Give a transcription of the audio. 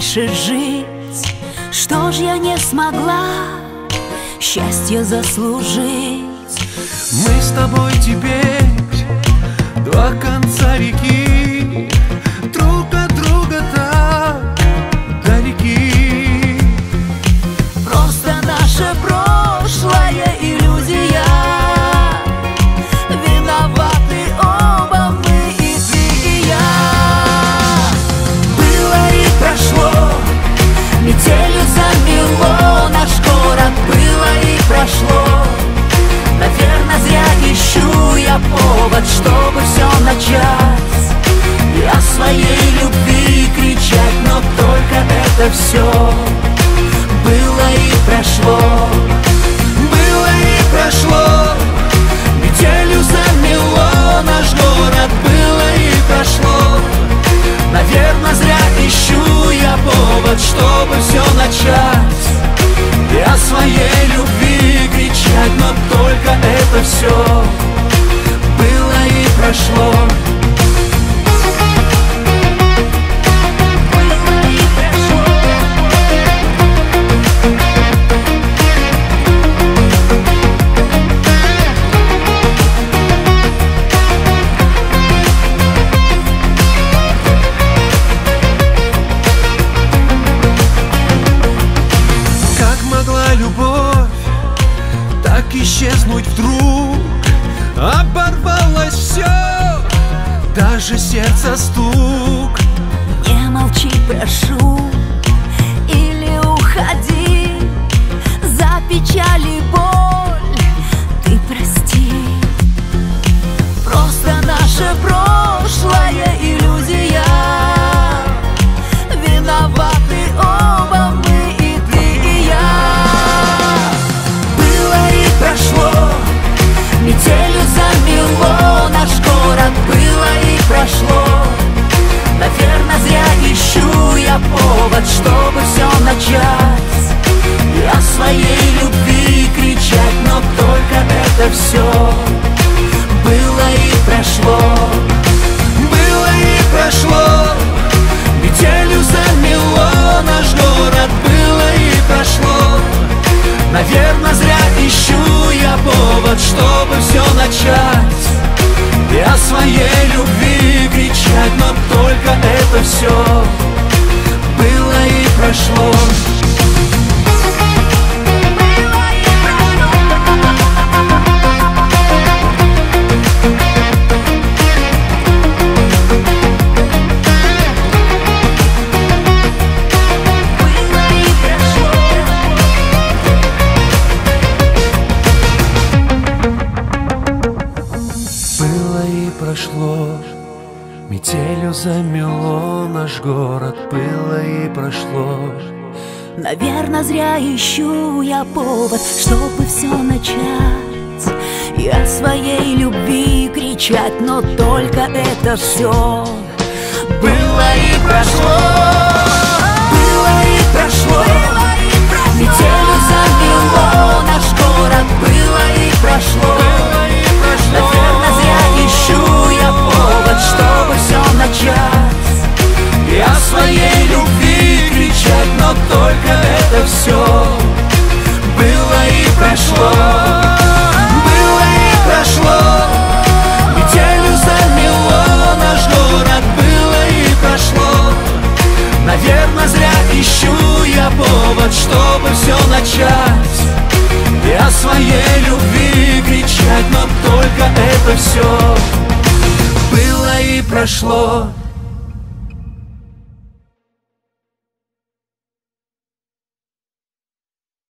дальше жить? Что ж я не смогла счастье заслужить? Мы с тобой теперь два конца реки это все Было и прошло даже сердце стук. Не молчи, прошу, или уходи чтобы все начать. О своей любви кричать, но только это все Было и прошло. Было и прошло. Метелью замело наш город. Было и прошло. Наверное, зря ищу я повод, чтобы все начать. О своей любви кричать Но только это все прошло. Было и прошло Метелью замело наш город Было и прошло. Наверное, зря ищу я повод, чтобы все начать. И о своей любви кричать, но только это все Было и прошло кричать